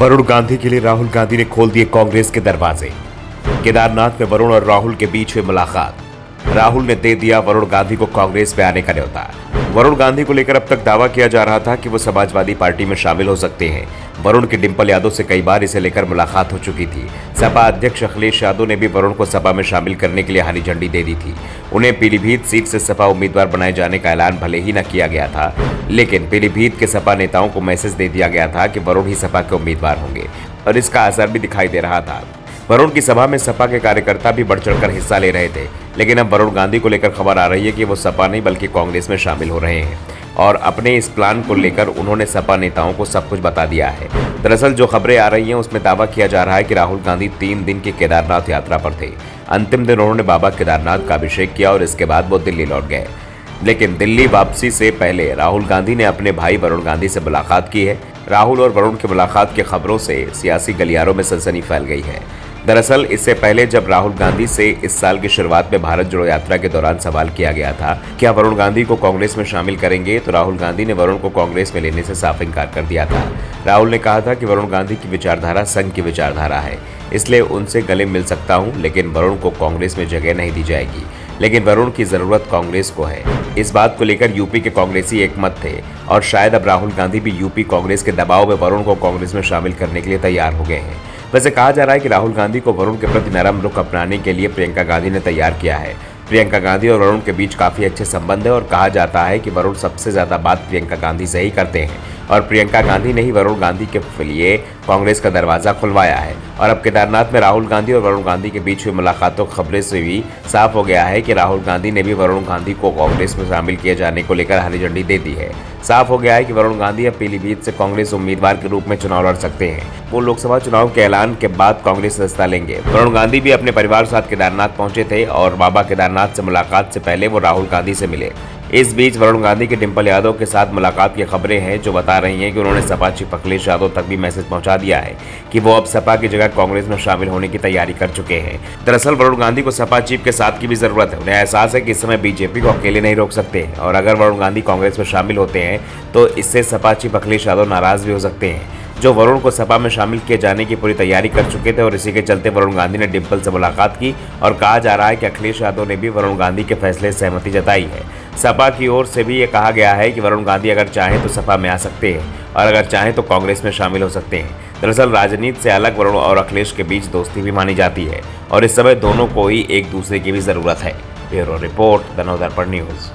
वरुण गांधी के लिए राहुल गांधी ने खोल दिए कांग्रेस के दरवाजे। केदारनाथ में वरुण और राहुल के बीच हुई मुलाकात। राहुल ने दे दिया वरुण गांधी को कांग्रेस में आने का न्यौता। वरुण गांधी को लेकर अब तक दावा किया जा रहा था कि वो समाजवादी पार्टी में शामिल हो सकते हैं। वरुण की डिंपल यादव से कई बार इसे लेकर मुलाकात हो चुकी थी। सपा अध्यक्ष अखिलेश यादव ने भी वरुण को सपा में शामिल करने के लिए हरी झंडी दे दी थी। उन्हें पीलीभीत सीट से सपा उम्मीदवार बनाए जाने का ऐलान भले ही न किया गया था, लेकिन पीलीभीत के सपा नेताओं को मैसेज दे दिया गया था कि वरुण ही सपा के उम्मीदवार होंगे। और इसका असर भी दिखाई दे रहा था। वरुण की सभा में सपा के कार्यकर्ता भी बढ़ चढ़कर हिस्सा ले रहे थे। लेकिन अब वरुण गांधी को लेकर खबर आ रही है कि वो सपा नहीं, बल्कि कांग्रेस में शामिल हो रहे हैं। और अपने इस प्लान को लेकर उन्होंने सपा नेताओं को सब कुछ बता दिया है। दरअसल जो खबरें आ रही हैं, उसमें दावा किया जा रहा है कि राहुल गांधी तीन दिन की केदारनाथ यात्रा पर थे। अंतिम दिन उन्होंने बाबा केदारनाथ का अभिषेक किया और इसके बाद वो दिल्ली लौट गए। लेकिन दिल्ली वापसी से पहले राहुल गांधी ने अपने भाई वरुण गांधी से मुलाकात की है। राहुल और वरुण की मुलाकात की खबरों से सियासी गलियारों में सनसनी फैल गई है। दरअसल, इससे पहले जब राहुल गांधी से इस साल की शुरुआत में भारत जोड़ो यात्रा के दौरान सवाल किया गया था, क्या वरुण गांधी को कांग्रेस में शामिल करेंगे तो राहुल गांधी ने वरुण को कांग्रेस में लेने से साफ़ इनकार कर दिया था। राहुल ने कहा था कि वरुण गांधी की विचारधारा संघ की विचारधारा है, इसलिए उनसे गले मिल सकता हूँ, लेकिन वरुण को कांग्रेस में जगह नहीं दी जाएगी। लेकिन वरुण की ज़रूरत कांग्रेस को है। इस बात को लेकर यूपी के कांग्रेसी एक मत थे, और शायद अब राहुल गांधी भी यूपी कांग्रेस के दबाव में वरुण को कांग्रेस में शामिल करने के लिए तैयार हो गए हैं। वैसे कहा जा रहा है कि राहुल गांधी को वरुण के प्रति नरम रुख अपनाने के लिए प्रियंका गांधी ने तैयार किया है। प्रियंका गांधी और वरुण के बीच काफ़ी अच्छे संबंध है और कहा जाता है कि वरुण सबसे ज़्यादा बात प्रियंका गांधी से ही करते हैं। और प्रियंका गांधी ने ही वरुण गांधी के लिए कांग्रेस का दरवाज़ा खुलवाया है। और अब केदारनाथ में राहुल गांधी और वरुण गांधी के बीच हुई मुलाकातों खबरें से भी साफ़ हो गया है कि राहुल गांधी ने भी वरुण गांधी को कांग्रेस में शामिल किए जाने को लेकर हरी झंडी दे दी है। साफ़ हो गया है कि वरुण गांधी अब पीलीभीत से कांग्रेस उम्मीदवार के रूप में चुनाव लड़ सकते हैं। वो लोकसभा चुनाव के ऐलान के बाद कांग्रेस सदस्यता लेंगे। वरुण गांधी भी अपने परिवार साथ केदारनाथ पहुँचे थे और बाबा केदारनाथ से मुलाकात से पहले वो राहुल गांधी से मिले। इस बीच वरुण गांधी के डिम्पल यादव के साथ मुलाकात की खबरें हैं, जो बता रही हैं कि उन्होंने सपा चीफ अखिलेश यादव तक भी मैसेज पहुँचा दिया है कि वो अब सपा की जगह कांग्रेस में शामिल होने की तैयारी कर चुके हैं। दरअसल, वरुण गांधी को सपा चीफ के साथ की भी ज़रूरत है। उन्हें एहसास है कि इस समय बीजेपी को अकेले नहीं रोक सकते और अगर वरुण गांधी कांग्रेस में शामिल होते हैं तो इससे सपा चीफ अखिलेश यादव नाराज़ भी हो सकते हैं। जो वरुण को सपा में शामिल किए जाने की पूरी तैयारी कर चुके थे, और इसी के चलते वरुण गांधी ने डिम्पल से मुलाकात की और कहा जा रहा है कि अखिलेश यादव ने भी वरुण गांधी के फैसले सहमति जताई है। सपा की ओर से भी ये कहा गया है कि वरुण गांधी अगर चाहें तो सपा में आ सकते हैं और अगर चाहें तो कांग्रेस में शामिल हो सकते हैं। दरअसल राजनीति से अलग वरुण और अखिलेश के बीच दोस्ती भी मानी जाती है और इस समय दोनों को ही एक दूसरे की भी ज़रूरत है। ब्यूरो रिपोर्ट दनोदर्पण न्यूज़।